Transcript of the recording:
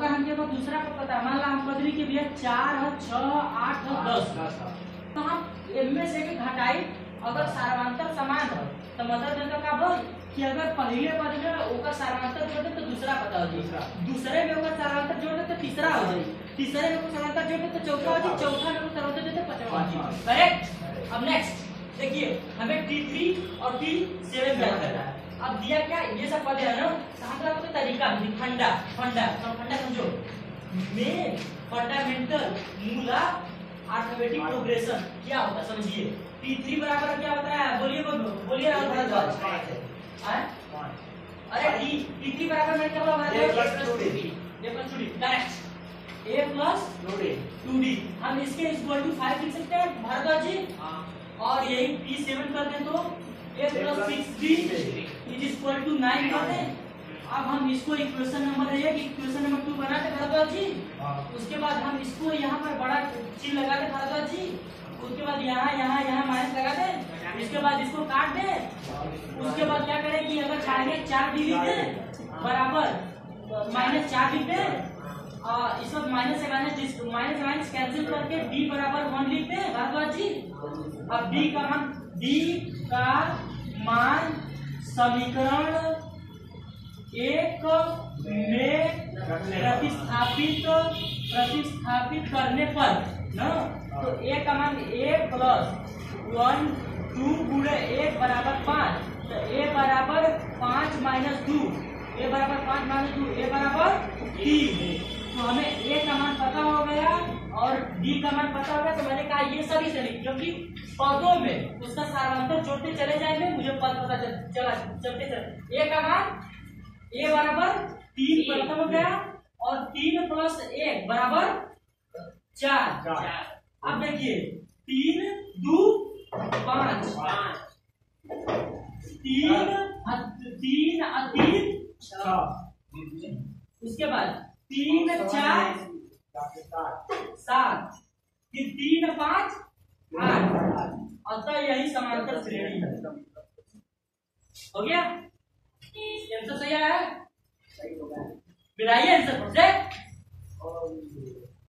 अगर हमके को दूसरा को पता मान ला हम बदली के भैया चार है छह आठ है दस। तो हम इनमें से घटाई, अगर सार्वंतर समान हो तो मतलब जनता का बोल कि अगर पहले पद में ओकर सार्वंतर जोड़ दे तो दूसरा पता हो जाए दूसरे में ओकर सार्वंतर जोड़ दे तो तीसरा हो जाए तीसरे में ओकर सार्वंतर जोड़ दे तो चौथा हो जाए चौथा में ओकर सार्वंतर जोड़ दे तो पांचवा हो जाए करेक्ट अब नेक्स्ट देखिए, हमें T3 और T7 ज्ञात करना है। अब दिया क्या? ये सब पद है ना? हमरा को तो तरीका? फंडा फंडा तो फंडा समझो। मेन फंडामेंटल मूला अर्थमेटिक प्रोग्रेशन क्या होता है समझिए? T3 बराबर क्या है? बोलिए बोलिए हैं? अरे T T3 बराबर में क्या होगा? A plus 2D. A plus 2D correct A plus 2D हम इसके इक्वल टू 5 लिख सकते हैं भारद्वाज जी? और यही P7 कर दें तो? A plus 6B is equal to 9 कर दें अब हम इसको इक्वेशन नंबर एक इक्वेशन नंबर टू बना दे भारद्वाज जी। उसके बाद हम इसको यहाँ पर बड़ा चिन्ह लगा दे भारद्वाज जी। उसके बाद यहाँ यहाँ यहाँ माइनस लगा दे। इसके बाद इसको काट दे। उसके बाद क्या करें कि अगर चाहे चार डिग्री दे बराबर माइनस चार और इस वक्त माइनस से माइनस माइनस से माइनस कैंसिल करके डी बराबर वन लिख दे भारद्वाज जी। अब डी का मान डी का मान समीकरण एक में प्रतिस्थापित प्रतिस्थापित करने पर, न? तो ए का मान ए प्लस वन टू गुणे एक बराबर पाँच। तो ए बराबर पाँच माइनस दो ए बराबर पाँच माइनस दो ए बराबर तीन। और डी का मान पता हो गया तो मैंने कहा ये सभी सही क्योंकि पदों में उसका सारांतर जोड़ते चले जाएँगे मुझे पद पता चल, चला चलते चले। ए का मान ए बराबर तीन प्रथम हो गया और तीन प्लस एक बराबर चार। चार। अब देखिए तीन दो पाँच। तीन तीन अ- तीन उसके बाद तीन चार सात। फिर तीन, पाँच, आठ। अतः यही समांतर श्रेणी। है हो गया आंसर सही आया? मिलाइए आंसर से।